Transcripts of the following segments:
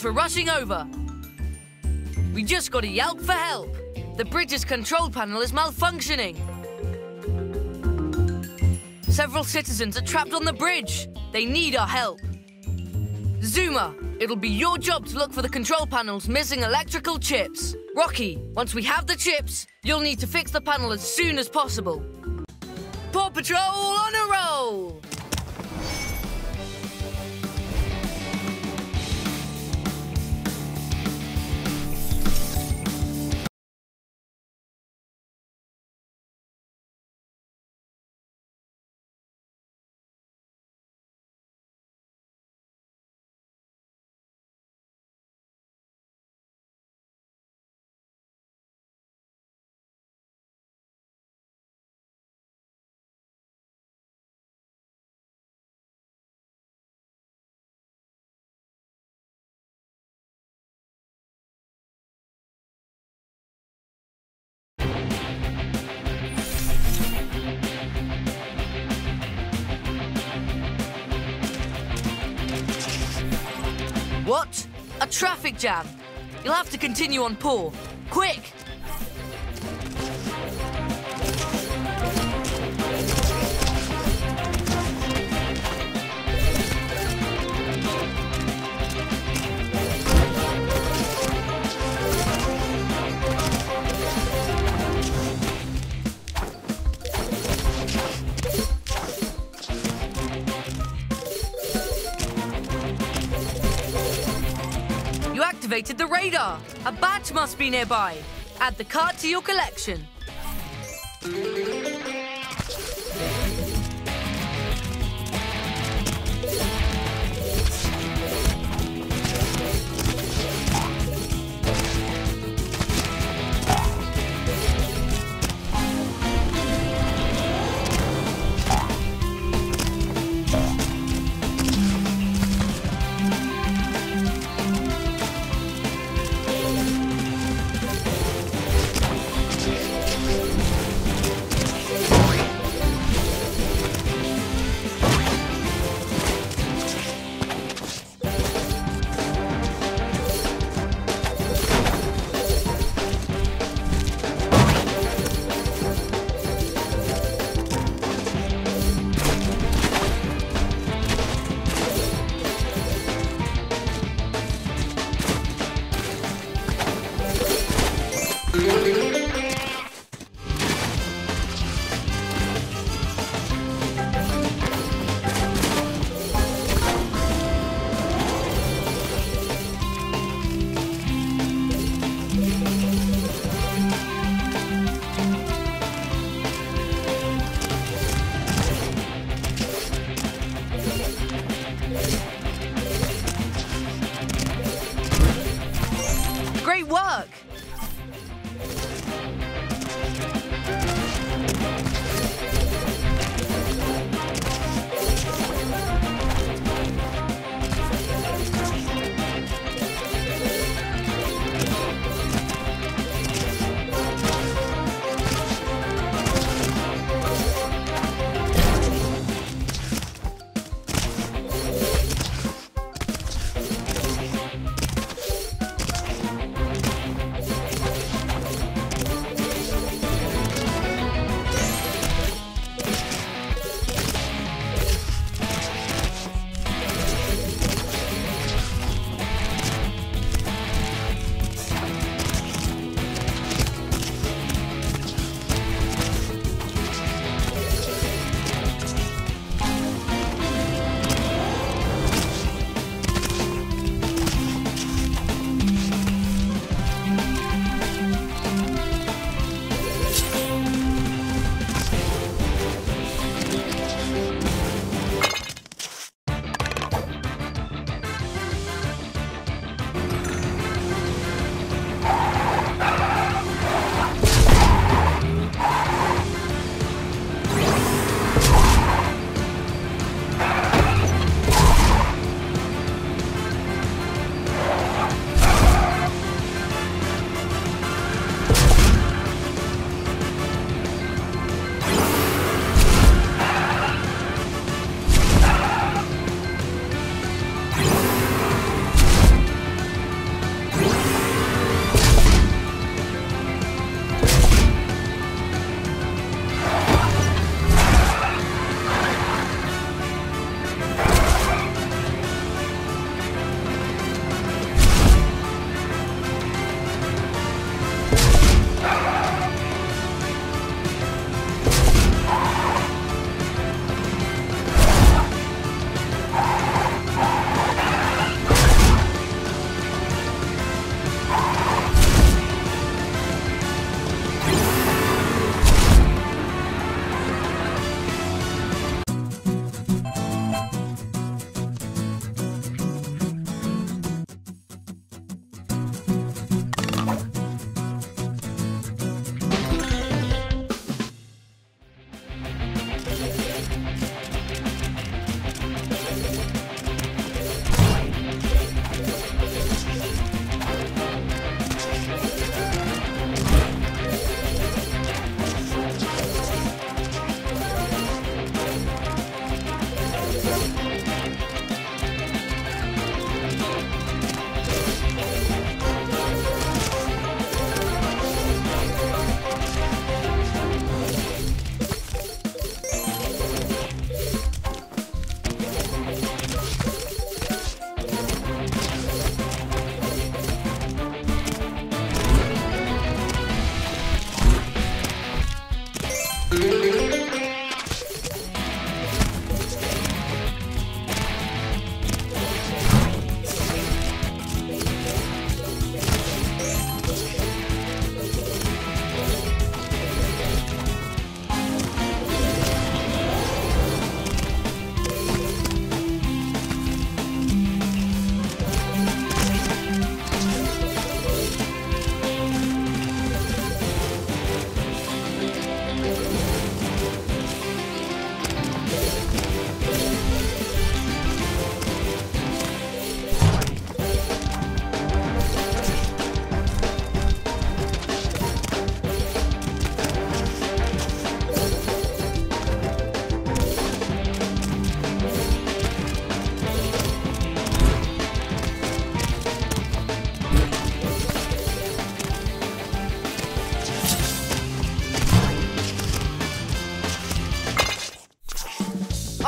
for rushing over. We just got a yelp for help. The bridge's control panel is malfunctioning. Several citizens are trapped on the bridge. They need our help. Zuma, it'll be your job to look for the control panel's missing electrical chips. Rocky, once we have the chips, you'll need to fix the panel as soon as possible. Paw Patrol on a roll! What? A traffic jam? You'll have to continue on Paw. Quick! Radar. A badge must be nearby. Add the card to your collection. work.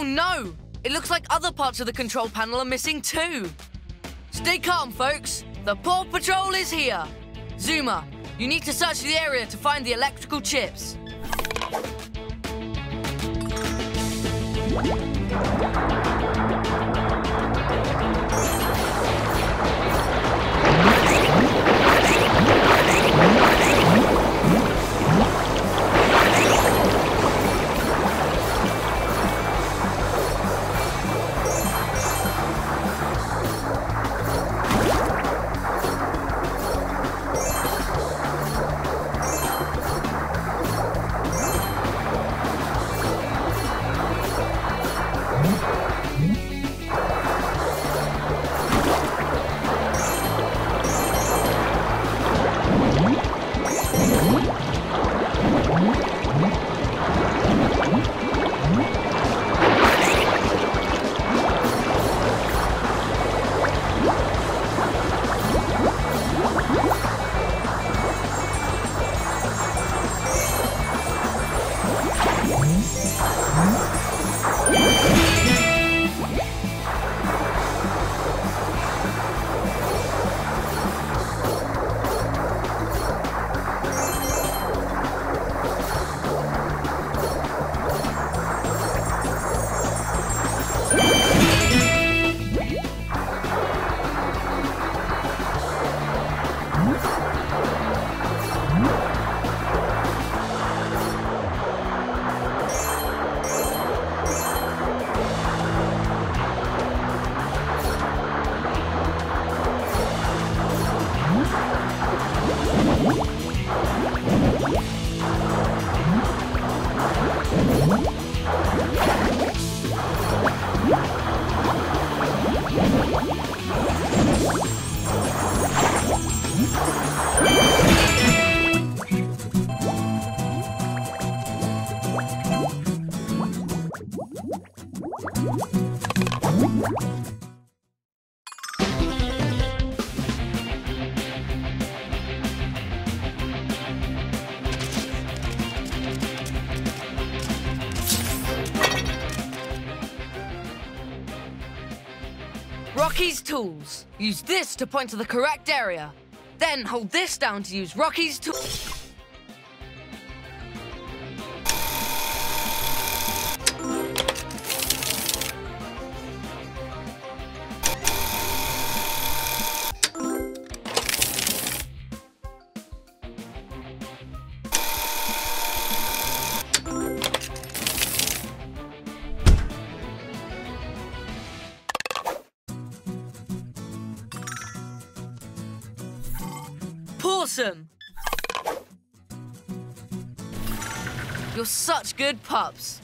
Oh no! It looks like other parts of the control panel are missing too. Stay calm, folks. The Paw Patrol is here. Zuma, you need to search the area to find the electrical chips. Rocky's tools. Use this to point to the correct area. Then hold this down to use Rocky's tool. Awesome! You're such good pups.